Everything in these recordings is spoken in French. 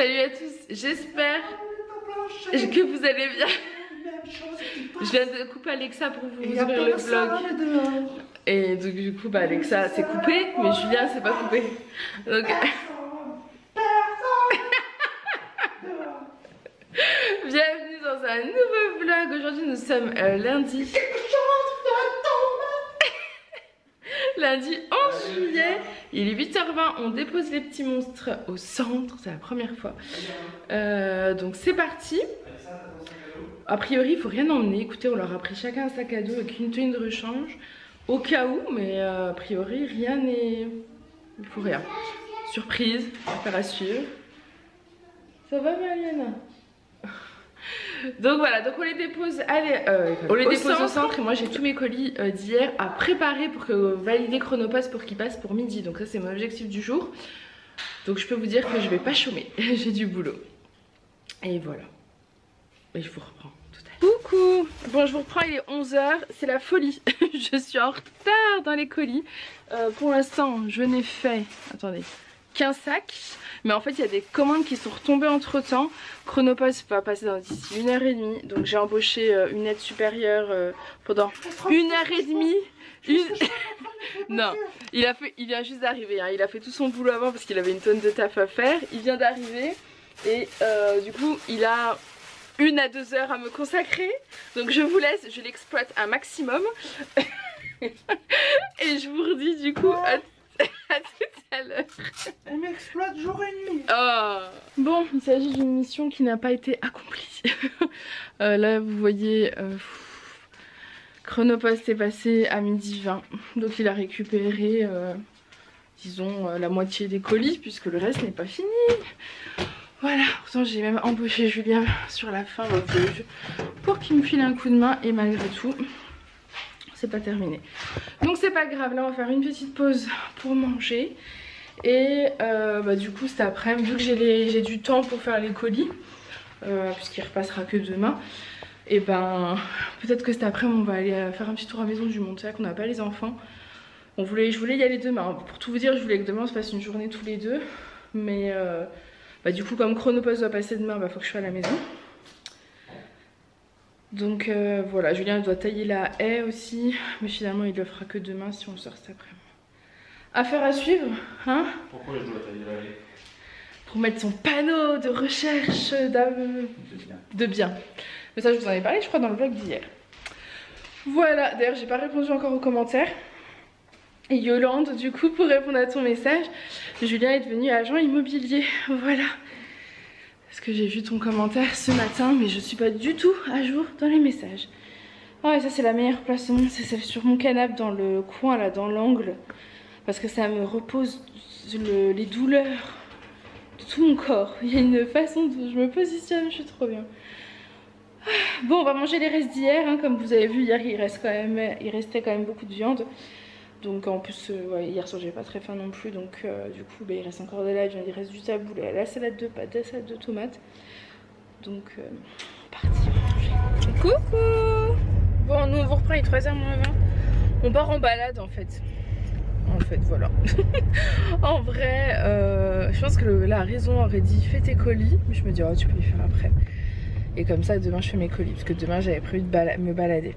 Salut à tous, j'espère que vous allez bien. Je viens de couper Alexa pour vous ouvrir le vlog. Et donc du coup bah Alexa c'est coupé mais Julien c'est pas coupé. Donc... Bienvenue dans un nouveau vlog. Aujourd'hui nous sommes euh, lundi. lundi 11 juillet. Il est 8h20. On dépose les petits monstres au centre. C'est la première fois. Euh, donc c'est parti. A priori, il faut rien emmener. Écoutez, on leur a pris chacun un sac à dos avec une tenue de rechange. Au cas où, mais euh, a priori, rien n'est. Il faut rien. Surprise, affaire à suivre. Ça va, Mariana? Donc voilà, donc on les dépose, allez, euh, on les dépose au centre et moi j'ai tous mes colis euh, d'hier à préparer pour que valider Chronopass pour qu'ils passent pour midi. Donc ça c'est mon objectif du jour. Donc je peux vous dire que je vais pas chômer, j'ai du boulot. Et voilà. Et je vous reprends tout à l'heure. Coucou Bon je vous reprends, il est 11h, c'est la folie. je suis en retard dans les colis. Euh, pour l'instant je n'ai fait, attendez, qu'un sac. Mais en fait, il y a des commandes qui sont retombées entre temps. Chronopost va passer dans d'ici une heure et demie. Donc j'ai embauché euh, une aide supérieure euh, pendant une heure et demie. non, il, a fait, il vient juste d'arriver. Hein. Il a fait tout son boulot avant parce qu'il avait une tonne de taf à faire. Il vient d'arriver. Et euh, du coup, il a une à deux heures à me consacrer. Donc je vous laisse, je l'exploite un maximum. et je vous redis du coup à à tout à l'heure. Elle m'exploite jour et nuit. Oh. Bon, il s'agit d'une mission qui n'a pas été accomplie. euh, là, vous voyez, euh, Chronopost est passé à midi 20. Donc il a récupéré, euh, disons, euh, la moitié des colis puisque le reste n'est pas fini. Voilà, pourtant j'ai même embauché Julien sur la fin pour qu'il me file un coup de main et malgré tout, c'est pas terminé. Donc c'est pas grave, là on va faire une petite pause pour manger. Et euh, bah, du coup cet après-midi, vu que j'ai du temps pour faire les colis, euh, puisqu'il repassera que demain, et ben peut-être que cet après-midi on va aller euh, faire un petit tour à Maison du Monde. C'est qu'on n'a pas les enfants. On voulait, je voulais y aller demain. Pour tout vous dire, je voulais que demain on se fasse une journée tous les deux. Mais bah, du coup comme Chronopost doit passer demain, bah faut que je sois à la maison. Donc euh, voilà, Julien doit tailler la haie aussi, mais finalement il le fera que demain si on sort cet après-midi. Affaire à suivre, hein? Pourquoi il doit tailler la haie? Pour mettre son panneau de recherche de bien. Mais ça je vous en ai parlé je crois dans le vlog d'hier. Voilà, d'ailleurs j'ai pas répondu encore aux commentaires. Et Yolande du coup pour répondre à ton message, Julien est devenu agent immobilier, voilà. Parce que j'ai vu ton commentaire ce matin, mais je suis pas du tout à jour dans les messages. Oh, et ça c'est la meilleure place au monde, c'est celle sur mon canapé dans le coin là, dans l'angle. Parce que ça me repose les douleurs de tout mon corps. Il y a une façon dont je me positionne, je suis trop bien. Bon, on va manger les restes d'hier, hein. comme vous avez vu, hier il, reste quand même, il restait quand même beaucoup de viande. Donc en plus, euh, hier soir j'avais pas très faim non plus, donc euh, du coup bah, il reste encore de la viande, il reste du taboulé, la salade de pâtes, la salade de tomates. Donc euh, parti manger. Coucou Bon nous on vous reprend, il est 3h moins 20. On part en balade en fait. En fait voilà. en vrai, je pense que la raison aurait dit fais tes colis, mais je me dis oh tu peux les faire après. Et comme ça demain je fais mes colis, parce que demain j'avais prévu de me balader.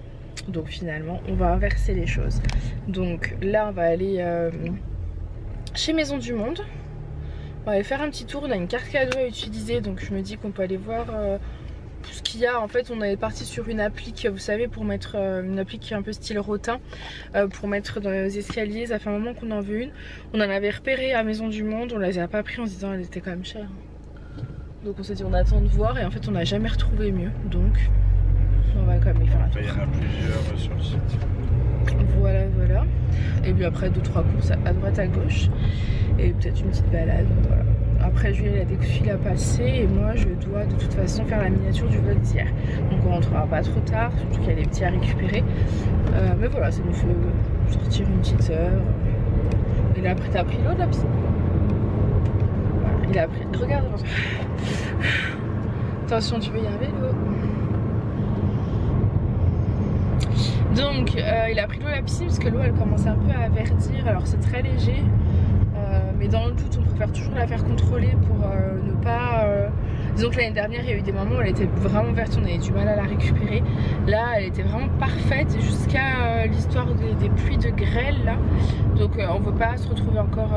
Donc finalement, on va inverser les choses. Donc là, on va aller euh, chez Maison du Monde. On va aller faire un petit tour. On a une carte cadeau à utiliser. Donc je me dis qu'on peut aller voir euh, ce qu'il y a. En fait, on est parti sur une appli, vous savez, pour mettre euh, une appli qui est un peu style rotin. pour mettre dans les escaliers. Ça fait un moment qu'on en veut une. On en avait repéré à Maison du Monde. On les a pas pris en se disant qu'elle était quand même chère. Donc on s'est dit on attend de voir. Et en fait, on n'a jamais retrouvé mieux. Donc on va quand même y faire un tour. Il y en a plusieurs sur le site. Voilà, voilà. Et puis après, deux, trois courses à droite, à gauche. Et peut-être une petite balade. Voilà. Après, Julien a des coups de fil à passer et moi, je dois de toute façon faire la miniature du vlog d'hier. Donc on rentrera pas trop tard, surtout qu'il y a des petits à récupérer. Euh, mais voilà, ça nous fait sortir une petite heure. Il a pris, t'as pris l'eau de la piscine? Voilà, il a pris. Regarde, attention, tu veux y arriver l'eau? Donc euh, il a pris l'eau à la piscine parce que l'eau elle commence un peu à verdir. Alors c'est très léger. Euh, mais dans le doute, on préfère toujours la faire contrôler pour euh, ne pas. Disons que l'année dernière, il y a eu des moments où elle était vraiment verte, on avait du mal à la récupérer. Là, elle était vraiment parfaite jusqu'à l'histoire des, des pluies de grêle là. Donc, on veut pas se retrouver encore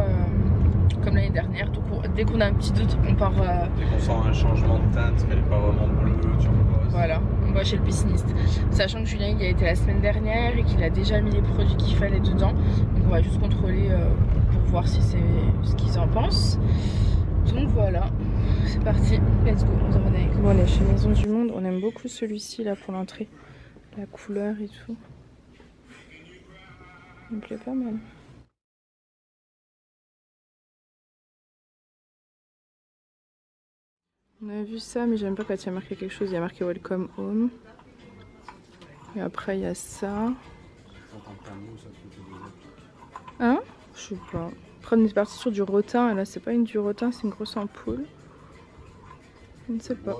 comme l'année dernière. Donc, on- dès qu'on a un petit doute, on part. Dès qu'on sent un changement de teinte, qu'elle est pas vraiment bleue, turquoise. Voilà, chez le pisciniste. Sachant que Julien il y a été la semaine dernière et qu'il a déjà mis les produits qu'il fallait dedans. Donc on va juste contrôler euh, pour voir si c'est ce qu'ils en pensent. Donc voilà, c'est parti, let's go, on avec. Bon, on chez Maison du Monde, on aime beaucoup celui-ci là pour l'entrée. La couleur et tout. Il me plaît pas mal. On a vu ça, mais j'aime pas quand il y a marqué quelque chose. Il y a marqué Welcome Home. Et après, il y a ça. Hein? Je sais pas. Après, on est sur du rotin. Et là, c'est pas une du rotin, c'est une grosse ampoule. Je ne sais pas.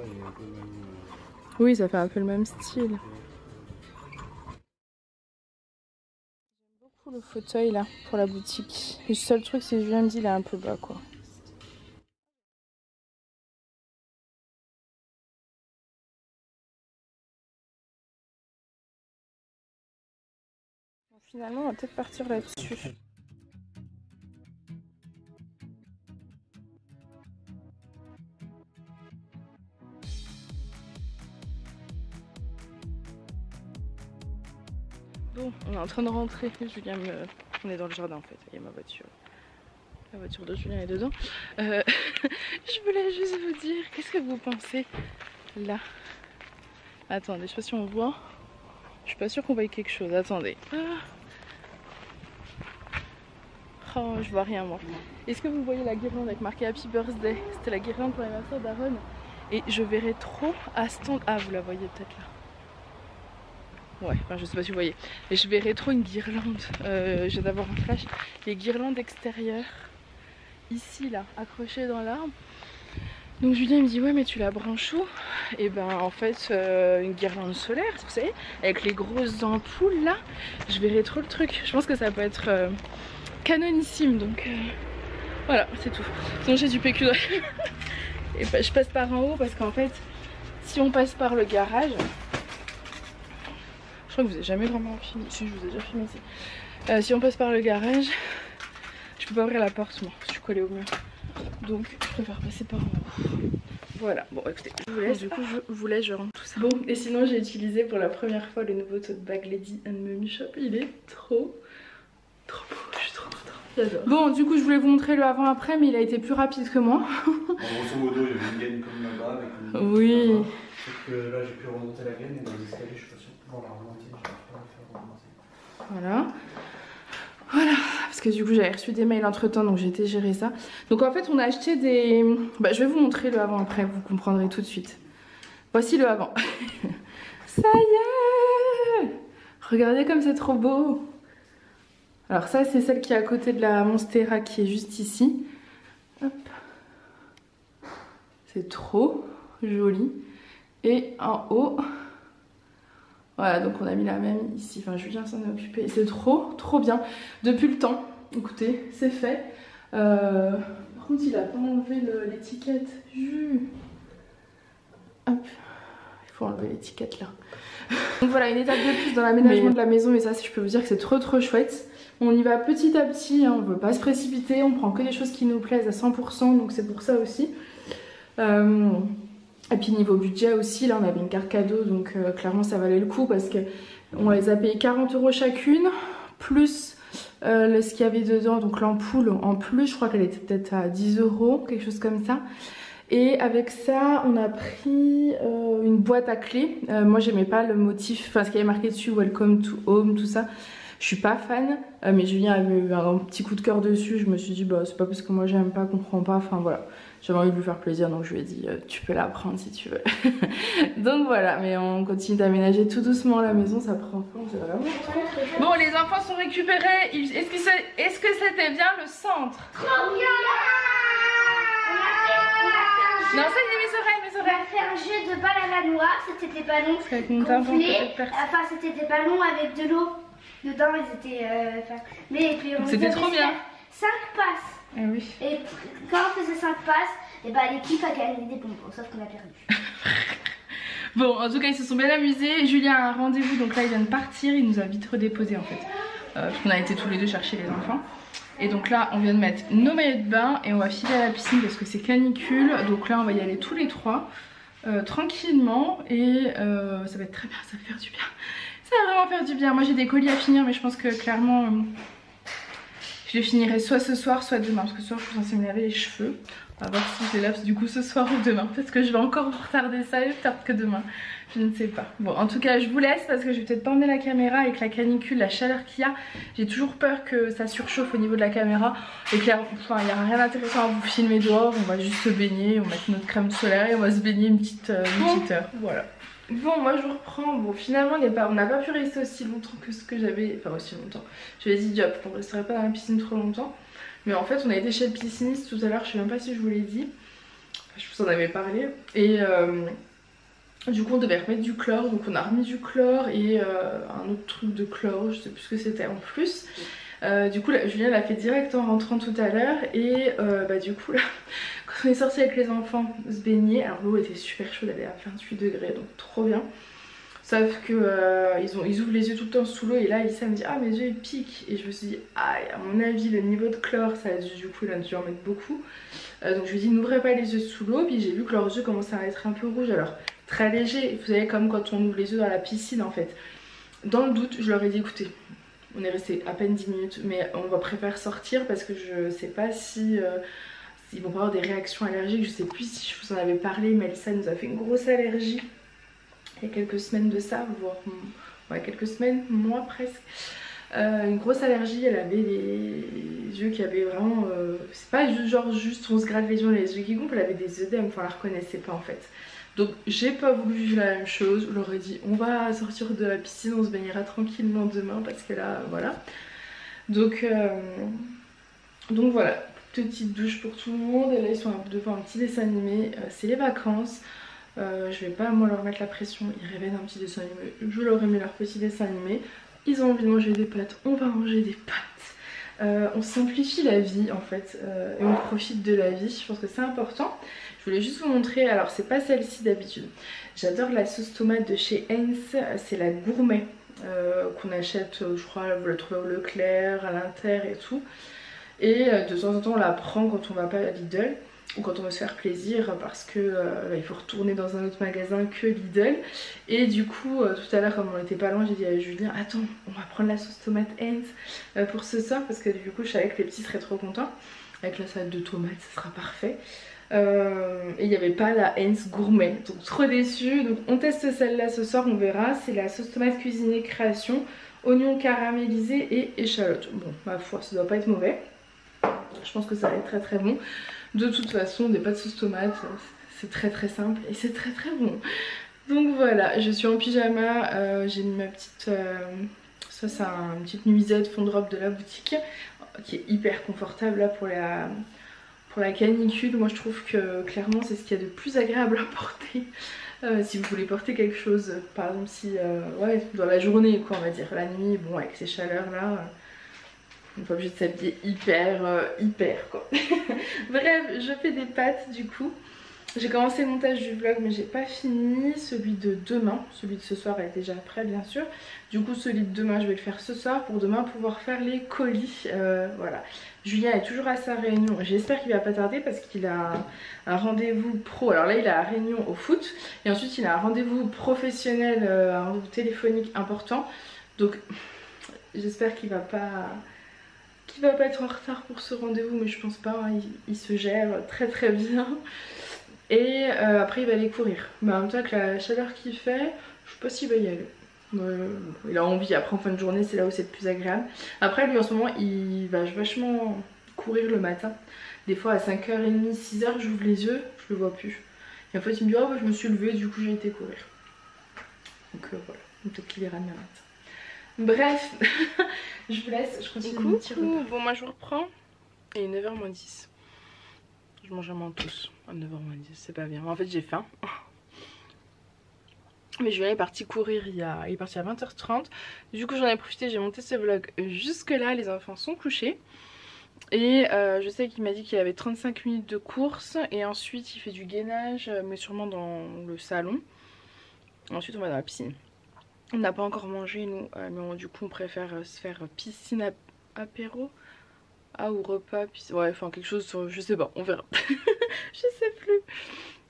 Oui, ça fait un peu le même style. J'aime beaucoup le fauteuil là pour la boutique. Le seul truc, c'est que Julien me dit, il est un peu bas quoi. Finalement, on va peut-être partir là-dessus. Bon, on est en train de rentrer. Julien me... On est dans le jardin en fait. Il y a ma voiture. La voiture de Julien est dedans. Euh, je voulais juste vous dire, qu'est-ce que vous pensez là? Attendez, je sais pas si on voit. Je suis pas sûre qu'on voie quelque chose. Attendez. Ah. Je vois rien moi. Est-ce que vous voyez la guirlande avec marqué Happy Birthday? C'était la guirlande pour l'anniversaire d'Aaron. Et je verrai trop à stand. Ah, vous la voyez peut-être là. Ouais, enfin, je sais pas si vous voyez. Et je verrai trop une guirlande. Euh, je viens d'avoir un flash. Les guirlandes extérieures. Ici, là, accrochées dans l'arbre. Donc Julien il me dit ouais mais tu la branches où? Et ben en fait euh, une guirlande solaire, vous savez, avec les grosses ampoules là, je verrai trop le truc. Je pense que ça peut être euh, canonissime donc euh, voilà c'est tout. Sinon j'ai du PQ dans- Et je passe par en haut parce qu'en fait si on passe par le garage, je crois que vous avez jamais vraiment filmé, si je vous ai déjà filmé ici. Euh, si on passe par le garage, je peux pas ouvrir la porte moi, je suis collée au mur. Donc je préfère passer par en haut. Voilà, bon écoutez, je vous laisse. Du coup, je vous laisse, je rentre tout ça. Bon, et sinon, j'ai utilisé pour la première fois le nouveau tote bag Lady and Mummy Shop. Il est trop, trop beau, je suis trop contente. J'adore. Bon, du coup, je voulais vous montrer le avant-après, mais il a été plus rapide que moi. En grosso modo, il y avait une gaine comme là-bas avec une. Oui. Sauf que là, j'ai pu remonter la gaine et dans les escaliers, je suis pas sûr de pouvoir la remonter. Je vais pas la faire remonter. Voilà. Voilà, parce que du coup j'avais reçu des mails entre temps donc j'ai été gérer ça. Donc en fait on a acheté des... Bah, je vais vous montrer le avant après, vous comprendrez tout de suite. Voici le avant. ça y est Regardez comme c'est trop beau Alors ça c'est celle qui est à côté de la Monstera qui est juste ici. C'est trop joli. Et en haut, voilà, donc on a mis la même ici. Enfin, Julien s'en est occupé. C'est trop, trop bien. Depuis le temps, écoutez, c'est fait. Euh, par contre, il a pas enlevé le- l'étiquette. Ju. Hop. Il faut enlever l'étiquette là. Donc voilà, une étape de plus dans l'aménagement Mais- de la maison. Et ça, je peux vous dire que c'est trop, trop chouette. On y va petit à petit. hein, on veut pas se précipiter. On prend que des choses qui nous plaisent à 100%. Donc c'est pour ça aussi. Euh, et puis niveau budget aussi, là on avait une carte cadeau, donc euh, clairement ça valait le coup parce que on les a payé 40 euros chacune, plus euh, ce qu'il y avait dedans, donc l'ampoule en plus, je crois qu'elle était peut-être à 10 euros, quelque chose comme ça. Et avec ça, on a pris une boîte à clés. Euh, moi j'aimais pas le motif, enfin ce qui avait marqué dessus, Welcome to Home, tout ça. Je suis pas fan, euh, mais Julien avait eu un petit coup de cœur dessus. Je me suis dit, bah c'est pas parce que moi j'aime pas, comprends pas, enfin voilà. J'avais envie de lui faire plaisir, donc je lui ai dit euh, tu peux la prendre si tu veux. donc voilà, mais on continue d'aménager tout doucement la maison, ça prend forme, c'est vraiment trop. Bon, les enfants sont récupérés. Est-ce que c'était bien le centre? Non, ça y est, mes oreilles, mes On oreilles. a fait un jeu de balles à la noix, c'était des ballons gonflés, enfin c'était des ballons avec de l'eau dedans, ils étaient... euh, mais et puis on C'était trop bien. faire Cinq passes Ah oui. Et quand on faisait 5 passes, et bah l'équipe a gagné des bonbons, sauf qu'on a perdu. Bon, en tout cas, ils se sont bien amusés. Julien a un rendez-vous, donc là, il vient de partir. Il nous a vite redéposé en fait. Euh, parce qu'on a été tous les deux chercher les enfants. Et donc là, on vient de mettre nos maillots de bain et on va filer à la piscine parce que c'est canicule. Donc là, on va y aller tous les trois, euh, tranquillement. Et euh, ça va être très bien, ça va faire du bien. Ça va vraiment faire du bien. Moi, j'ai des colis à finir, mais je pense que clairement, euh, je les finirai soit ce soir, soit demain. Parce que ce soir, je suis censée me laver les cheveux. On va voir si je les lave du coup ce soir ou demain. Parce que je vais encore retarder ça et peut-être que demain. Je ne sais pas. Bon, en tout cas, je vous laisse parce que je vais peut-être pas emmener la caméra avec la canicule, la chaleur qu'il y a. J'ai toujours peur que ça surchauffe au niveau de la caméra. Et clairement, enfin, il n'y a rien d'intéressant à vous filmer dehors. On va juste se baigner, on va mettre notre crème solaire et on va se baigner une petite, euh, une petite heure. Voilà. Bon, moi je vous reprends. Bon, finalement, on n'a pas pu rester aussi longtemps que ce que j'avais. Enfin, aussi longtemps. J'avais dit, hop, on resterait pas dans la piscine trop longtemps. Mais en fait, on a été chez le pisciniste tout à l'heure. Je sais même pas si je vous l'ai dit. Je vous en avais parlé. Et. euh, du coup on devait remettre du chlore, donc on a remis du chlore et euh, un autre truc de chlore, je sais plus ce que c'était en plus. Euh, du coup Julien l'a fait direct en rentrant tout à l'heure et bah du coup là, on est sorti avec les enfants se baigner, alors l'eau était super chaude, elle est à 28 degrés donc trop bien. Sauf que euh, ils, ouvrent les yeux tout le temps sous l'eau et là Issa me dit ah mes yeux ils piquent et je me suis dit ah à mon avis le niveau de chlore ça a dû du coup il a dû en mettre beaucoup. Euh, donc je lui dit n'ouvrez pas les yeux sous l'eau puis j'ai vu que leurs yeux commençaient à être un peu rouges alors très léger, vous savez comme quand on ouvre les yeux dans la piscine en fait. Dans le doute je leur ai dit écoutez on est resté à peine 10 minutes mais on va préférer sortir parce que je sais pas si euh, ils vont avoir des réactions allergiques, je sais plus si je vous en avais parlé mais Elsa nous a fait une grosse allergie il y a quelques semaines de ça, voire quelques semaines, mois presque. Euh, une grosse allergie, elle avait les yeux qui avaient vraiment. euh, c'est pas genre juste on se gratte les yeux, les yeux qui gonflent, elle avait des œdèmes, enfin elle la reconnaissait pas en fait. Donc j'ai pas voulu la même chose, je leur ai dit on va sortir de la piscine, on se baignera tranquillement demain parce que là voilà. Donc, euh, donc voilà, petite douche pour tout le monde, et là ils sont devant un petit dessin animé, Euh, c'est les vacances. Euh, je vais pas moi leur mettre la pression, ils rêvaient d'un petit dessin animé, je leur ai mis leur petit dessin animé. Ils ont envie de manger des pâtes, on va manger des pâtes. Euh, on simplifie la vie en fait et on profite de la vie, je pense que c'est important. Je voulais juste vous montrer, alors c'est pas celle-ci d'habitude. J'adore la sauce tomate de chez Heinz, c'est la gourmet qu'on achète, je crois, vous la trouvez au Leclerc, à l'Inter et tout. Et euh, de temps en temps on la prend quand on va pas à Lidl ou quand on veut se faire plaisir parce que euh, il faut retourner dans un autre magasin que Lidl. Et du coup euh, tout à l'heure comme on était pas loin j'ai dit à Julien attends on va prendre la sauce tomate Heinz euh, pour ce soir parce que du coup je savais que les petits seraient trop contents. Avec la salade de tomates ça sera parfait. Et il n'y avait pas la Heinz gourmet. Donc trop déçue. Donc on teste celle-là ce soir on verra. C'est la sauce tomate cuisinée création oignons caramélisés et échalotes. Bon ma foi ça doit pas être mauvais je pense que ça va être très très bon de toute façon, des pâtes sauce tomate, c'est très très simple et c'est très très bon. Donc voilà, je suis en pyjama, euh, j'ai mis ma petite... euh, ça c'est un- une petite nuisette fond de robe de la boutique qui est hyper confortable là pour la, pour la canicule. Moi je trouve que clairement c'est ce qu'il y a de plus agréable à porter. euh, si vous voulez porter quelque chose, par exemple si... euh, ouais, dans la journée quoi on va dire. La nuit, bon avec ces chaleurs là... on n'est pas obligé de s'habiller hyper, euh, hyper quoi. Bref, je fais des pâtes du coup. J'ai commencé le montage du vlog mais j'ai pas fini. Celui de demain, celui de ce soir est déjà prêt bien sûr. Du coup celui de demain je vais le faire ce soir pour demain pouvoir faire les colis. Euh, voilà. Julien est toujours à sa réunion. J'espère qu'il va pas tarder parce qu'il a un rendez-vous pro. Alors là il a la réunion au foot et ensuite il a un rendez-vous professionnel, euh, un rendez-vous téléphonique important. Donc j'espère qu'il va pas qu'il va pas être en retard pour ce rendez-vous, mais je pense pas, hein, il, se gère très très bien. Et euh, après il va aller courir. Mais en même temps avec la chaleur qu'il fait, je sais pas s'il va y aller. Il a envie, après en fin de journée c'est là où c'est le plus agréable. Après lui en ce moment il va vachement courir le matin. Des fois à 5h30, 6h j'ouvre les yeux, je le vois plus. Et en fait il me dit oh bah, je me suis levée du coup j'ai été courir. Donc euh, voilà, peut-être qu'il ira demain matin. Bref, je vous laisse, je continue mon petit repas. Bon, moi je vous reprends. Il est 9h moins 10. Je mange un mentos à 9h moins 10, c'est pas bien. En fait, j'ai faim. Mais Julien est parti courir, il, y a... il est parti à 20h30. Du coup, j'en ai profité, j'ai monté ce vlog jusque là. Les enfants sont couchés. Et euh, je sais qu'il m'a dit qu'il avait 35 minutes de course et ensuite il fait du gainage, euh, mais sûrement dans le salon. Ensuite on va dans la piscine. On n'a pas encore mangé nous, euh, mais du coup on préfère se faire piscine apéro. Ah ou repas, ouais enfin quelque chose, sur... je sais pas, on verra. je sais plus.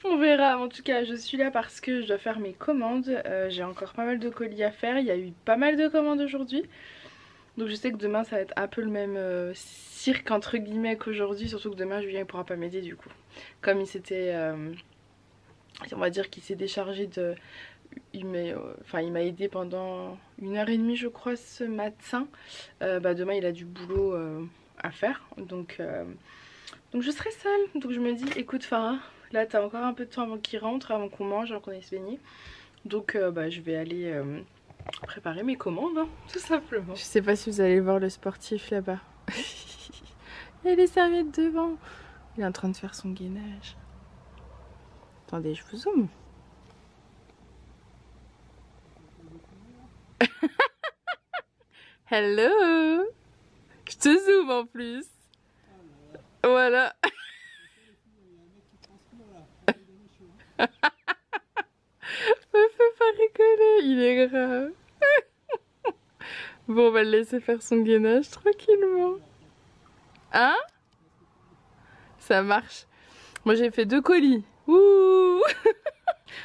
On verra, en tout cas je suis là parce que je dois faire mes commandes, j'ai encore pas mal de colis à faire, il y a eu pas mal de commandes aujourd'hui. Donc je sais que demain ça va être un peu le même euh, cirque entre guillemets qu'aujourd'hui, surtout que demain Julien ne pourra pas m'aider du coup. Comme il s'était, euh, on va dire qu'il s'est déchargé de... Il m'a enfin, aidé pendant une heure et demie je crois ce matin. Euh, bah, demain il a du boulot à faire, donc, donc je serai seule. Donc je me dis écoute Farah, là t'as encore un peu de temps avant qu'il rentre, avant qu'on mange, avant qu'on aille se baigner. Donc bah, je vais aller préparer mes commandes, hein, tout simplement. Je sais pas si vous allez voir le sportif là-bas. Il y a les serviettes devant. Il est en train de faire son gainage. Attendez, je vous zoome. Hello Je te zoome en plus. Voilà. Me fais pas rigoler, il est grave. bon, on va le laisser faire son gainage tranquillement. Hein? Ça marche. Moi j'ai fait deux colis. Ouh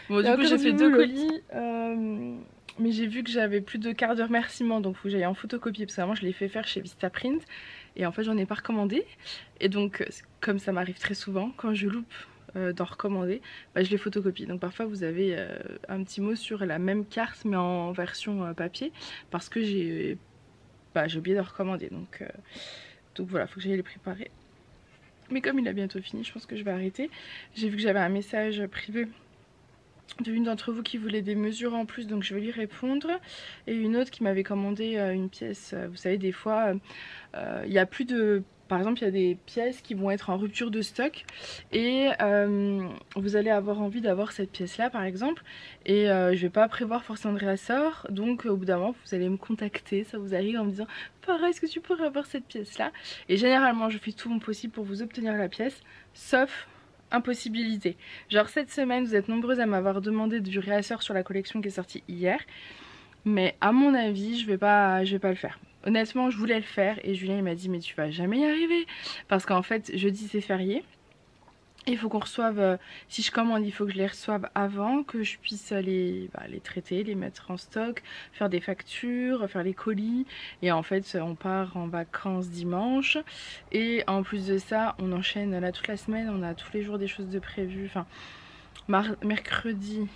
Bon, du coup, j'ai fait deux colis. Euh, mais j'ai vu que j'avais plus de quart de remerciement, donc faut que j'aille en photocopier. Parce que vraiment, je l'ai fait faire chez Vistaprint. Et en fait, j'en ai pas recommandé. Et donc, comme ça m'arrive très souvent, quand je loupe euh, d'en recommander, bah, je les photocopie. Donc parfois vous avez euh, un petit mot sur la même carte mais en version euh, papier parce que j'ai bah, oublié de recommander. Donc, donc voilà, faut que j'aille les préparer. Mais comme il a bientôt fini, je pense que je vais arrêter. J'ai vu que j'avais un message privé d'une d'entre vous qui voulait des mesures en plus donc je vais lui répondre. Et une autre qui m'avait commandé une pièce vous savez des fois il n'y a plus de par exemple, il y a des pièces qui vont être en rupture de stock et euh, vous allez avoir envie d'avoir cette pièce-là par exemple. Et euh, je vais pas prévoir forcément de réassort donc au bout d'un moment vous allez me contacter, ça vous arrive en me disant Farah est-ce que tu pourrais avoir cette pièce-là? Et généralement je fais tout mon possible pour vous obtenir la pièce sauf impossibilité. Genre cette semaine vous êtes nombreuses à m'avoir demandé du réassort sur la collection qui est sortie hier. Mais à mon avis je vais pas, je vais pas le faire. Honnêtement je voulais le faire et Julien il m'a dit mais tu vas jamais y arriver. Parce qu'en fait jeudi c'est férié il faut qu'on reçoive, euh, si je commande, il faut que je les reçoive avant, que je puisse les, bah, les traiter, les mettre en stock, faire des factures, faire les colis. Et en fait, on part en vacances dimanche. Et en plus de ça, on enchaîne là toute la semaine, on a tous les jours des choses de prévues. Enfin, mercredi,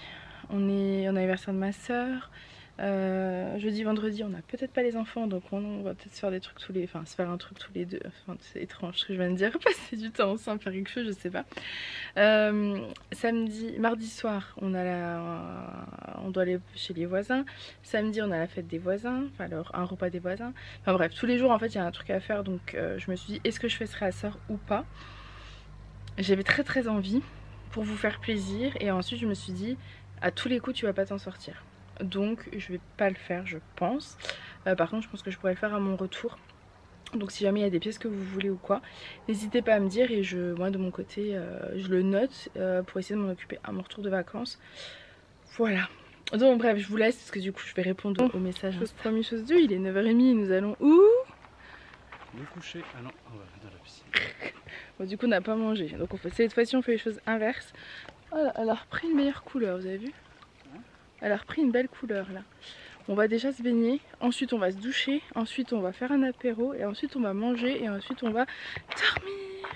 on est en anniversaire de ma soeur. Euh, jeudi, vendredi, on n'a peut-être pas les enfants, donc on, va peut-être se faire des trucs tous les, enfin se faire un truc tous les deux. Enfin, c'est étrange ce que je viens de dire, passer du temps ensemble, faire quelque chose, je sais pas. Euh, samedi, mardi soir, on a on doit aller chez les voisins. Samedi, on a la fête des voisins, enfin alors un repas des voisins. Enfin bref, tous les jours en fait, il y a un truc à faire, donc euh, je me suis dit, est-ce que je fais ce réassort ou pas? J'avais très très envie pour vous faire plaisir, et ensuite je me suis dit, à tous les coups, tu vas pas t'en sortir donc je vais pas le faire je pense. Euh, par contre je pense que je pourrais le faire à mon retour. Donc si jamais il y a des pièces que vous voulez ou quoi n'hésitez pas à me dire et je moi de mon côté euh, je le note euh, pour essayer de m'en occuper à mon retour de vacances. Voilà. Donc bref je vous laisse parce que du coup je vais répondre aux messages chose première chose 2 il est 9h30 nous allons où? Nous coucher ah non on va dans la piscine. Bon du coup on n'a pas mangé. Donc on fait, cette fois-ci on fait les choses inverses. Oh, elle a repris une meilleure couleur vous avez vu? Elle a repris une belle couleur là. On va déjà se baigner, ensuite on va se doucher, ensuite on va faire un apéro et ensuite on va manger et ensuite on va dormir.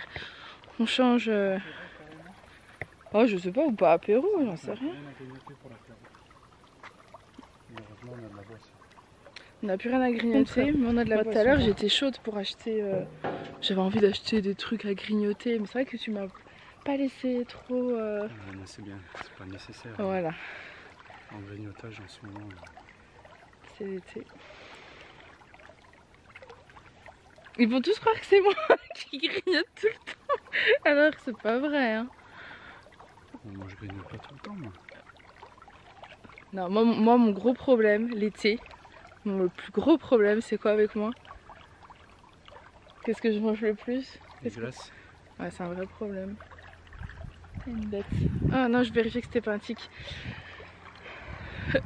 On change... Euh, oh je sais pas, ou pas apéro, j'en sais rien. On n'a plus rien à grignoter, mais on a de la Tout à l'heure j'étais chaude pour acheter... Euh, j'avais envie d'acheter des trucs à grignoter, mais c'est vrai que tu m'as pas laissé trop... Euh... c'est bien, c'est pas nécessaire. Voilà en grignotage en ce moment. C'est l'été. Ils vont tous croire que c'est moi qui grignote tout le temps. Alors c'est pas vrai. Hein. moi je grignote pas tout le temps moi. Non, moi, moi mon gros problème l'été, le plus gros problème c'est quoi avec moi? Qu'est-ce que je mange le plus? Les que- glaces. Ouais, c'est un vrai problème. Une bête. Ah non, je vérifiais que c'était pas un tic.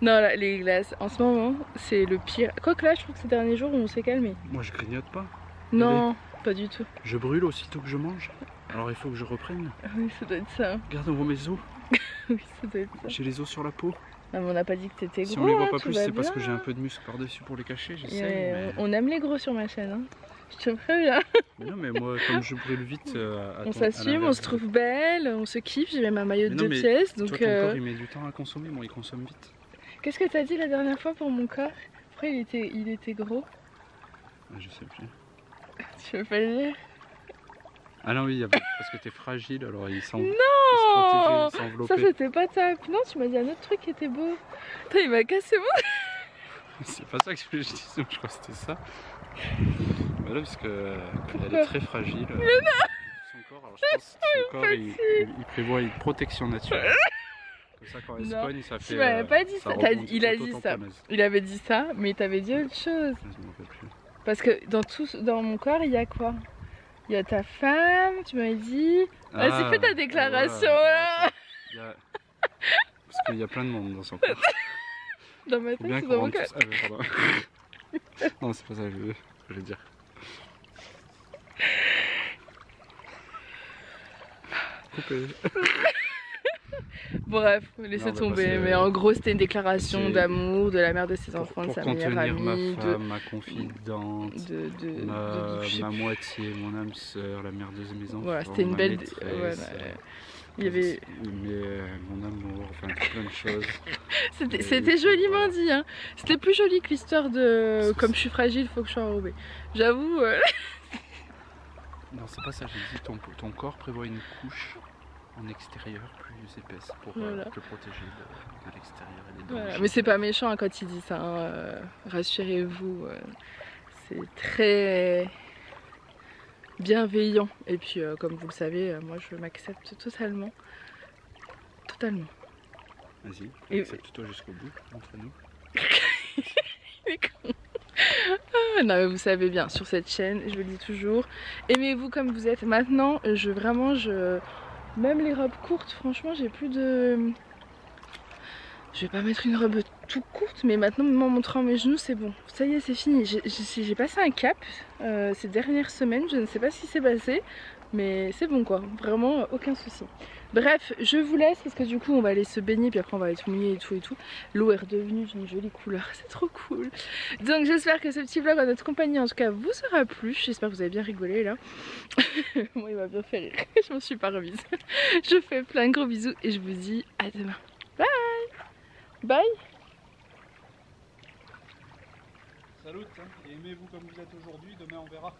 Non, là, les glaces, en ce moment, c'est le pire. Quoique là, je trouve que ces derniers jours, on s'est calmé. Moi je grignote pas. Non, pas du tout. Je brûle aussitôt que je mange. Alors il faut que je reprenne. Oui, ça doit être ça. Regarde, on voit mes os. Oui, ça doit être ça. J'ai les os sur la peau. Non, mais on n'a pas dit que t'étais gros. Si on les voit hein, pas plus, c'est parce que j'ai un peu de muscle par-dessus pour les cacher. Mais... On aime les gros sur ma chaîne. Hein. Je te préviens. mais non, mais moi, comme je brûle vite. euh, à On s'assume, on se trouve belle, on se kiffe. J'ai même un maillot de deux pièces. Toi, ton euh, corps il met du temps à consommer, moi il consomme vite. qu'est-ce que t'as dit la dernière fois pour mon corps? Après, il était, il était gros? Ouais, Je sais plus. Tu veux pas le dire? Ah non, oui, parce que t'es fragile, alors il s'en- il Non Ça, c'était pas top. Non, tu m'as dit un autre truc qui était beau. Putain, il m'a cassé mon. C'est pas ça que je disais, je crois que c'était ça. Là, parce que euh, elle est très fragile. Non Son corps, alors je pense que son corps il, facile. il- il prévoit une protection naturelle. Comme ça, quand elle se Non, cogne, ça fait. Tu m'avais euh, pas dit ça. T'as- remonte il a dit ça. auto-tamponneuse. Il avait dit ça, mais il t'avait dit autre chose. Je m'en rappelle plus. Parce que dans tout, dans mon corps, il y a quoi? Il y a ta femme, tu m'avais dit. Vas-y, Ah, fais ta déclaration, voilà, là. il y a- Parce qu'il y a plein de monde dans son corps. Dans ma Faut tête, bien c'est qu'on dans mon rentre corps. tous- ah, ouais, pardon. non, c'est pas ça que je veux, je veux dire. Coupé. Bref, laissez Non, bah, tomber. Mais en gros, c'était une déclaration d'amour de la mère de ses Pour, enfants, de sa meilleure contenir ma amie, de, femme, ma confidente, de, de, ma, de- moitié, mon âme sœur, la mère de mes enfants. Voilà, c'était une ma belle. maîtresse, voilà. euh, Il y avait. mais, euh, mon amour, enfin plein de choses. C'était joliment voilà. dit, hein. C'était plus joli que l'histoire de comme je suis fragile, faut que je sois enrobée. J'avoue, euh, Non, c'est pas ça, j'ai dit ton, ton corps prévoit une couche en extérieur plus épaisse pour euh, te protéger de, de l'extérieur et des voilà. dangers. mais c'est pas méchant hein, quand il dit ça. hein, euh, Rassurez-vous, euh, c'est très bienveillant. Et puis, comme vous le savez, moi je m'accepte totalement, totalement. Vas-y, Et- accepte-toi jusqu'au bout, entre nous. Non mais vous savez bien, sur cette chaîne, je le dis toujours, aimez-vous comme vous êtes. Maintenant, je vraiment, je même les robes courtes, franchement, j'ai plus de. Je vais pas mettre une robe tout courte, mais maintenant, m'en montrant mes genoux, c'est bon. Ça y est, c'est fini. J'ai passé un cap euh, ces dernières semaines. Je ne sais pas ce qui s'est passé, mais c'est bon quoi. Vraiment, aucun souci. Bref, je vous laisse parce que du coup, on va aller se baigner, puis après, on va être mouillé et tout et tout. L'eau est redevenue d'une jolie couleur, c'est trop cool. Donc j'espère que ce petit vlog en notre compagnie en tout cas vous sera plu. J'espère que vous avez bien rigolé là. Moi il m'a bien fait rire. Je m'en suis pas remise. Je vous fais plein de gros bisous et je vous dis à demain. Bye Bye Salut, et aimez-vous comme vous êtes aujourd'hui, demain on verra.